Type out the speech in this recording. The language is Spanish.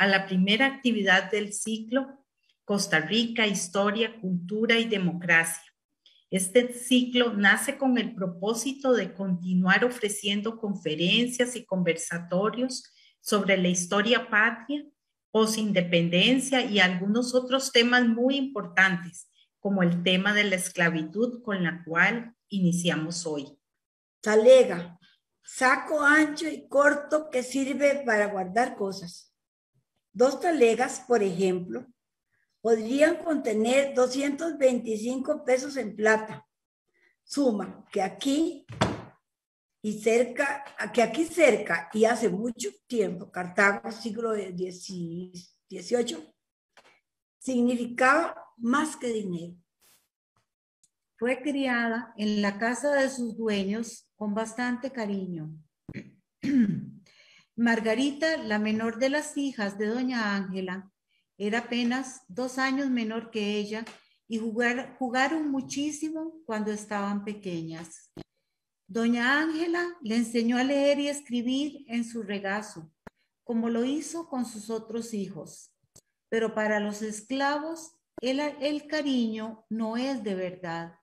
a la primera actividad del ciclo Costa Rica, Historia, Cultura y Democracia. Este ciclo nace con el propósito de continuar ofreciendo conferencias y conversatorios sobre la historia patria, posindependencia y algunos otros temas muy importantes, como el tema de la esclavitud con la cual iniciamos hoy. Talega, saco ancho y corto que sirve para guardar cosas. Dos talegas, por ejemplo, podrían contener 225 pesos en plata. Suma que aquí y cerca, que aquí cerca y hace mucho tiempo, Cartago, siglo XVIII, significaba más que dinero. Fue criada en la casa de sus dueños con bastante cariño. Margarita, la menor de las hijas de doña Ángela, era apenas dos años menor que ella y jugaron muchísimo cuando estaban pequeñas. Doña Ángela le enseñó a leer y escribir en su regazo, como lo hizo con sus otros hijos. Pero para los esclavos, el, cariño no es de verdad